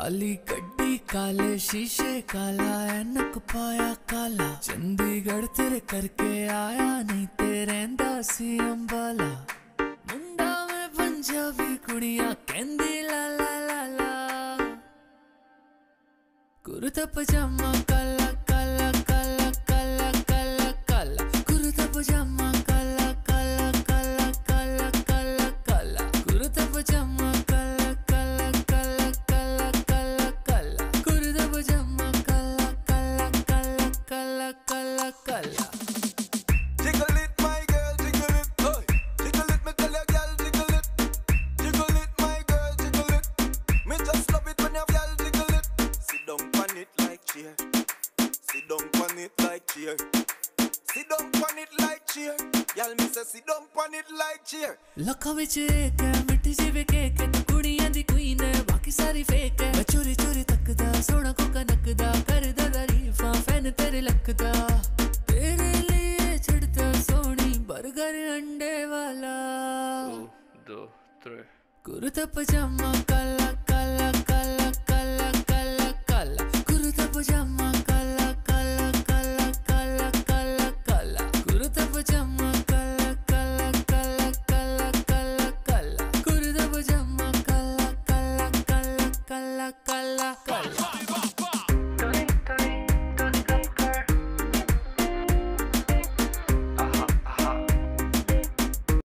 काली गड्डी काले शीशे, काला एनक पाया काला। चंडीगढ़ तेरे करके आया, नहीं तेरे दासी अंबाला मुंडा में पंजाबी कुड़िया, कहंदी ला ला ला ला। कुर्ता पजामा काला down on it like cheer. Sit down on it like cheer. Y'all me say sit down on it like cheer. ਲੱਖਾਂ ਵਿੱਚ ਇੱਕ ਮਿੱਠੀ ਜਿਵੇਂ ਕੇਕ ਤੂੰ ਕੁੜੀਆਂ ਦੀ ਕੁਈਨ ਹੈ ਬਾਕੀ ਸਾਰੀ ਫੇਕ ਹੈ ਮੈਂ ਚੋਰੀ ਚੋਰੀ ਤੱਕਦਾ ਸੋਹਣਾ ਕੋਕਾ ਨੱਕਦਾ ਕਰਦਾ ਤਾਰੀਫਾਂ ਫੈਨ ਤੇਰੇ ਲੱਕਦਾ ਤੇਰੇ ਲਈ ਛੜਦਾ ਸੋਹਣੀ 버ਗਰ ਅੰਡੇ ਵਾਲਾ 2 3 ਕੁਰਤਾ ਪਜਾਮਾ ਕਾਲਾ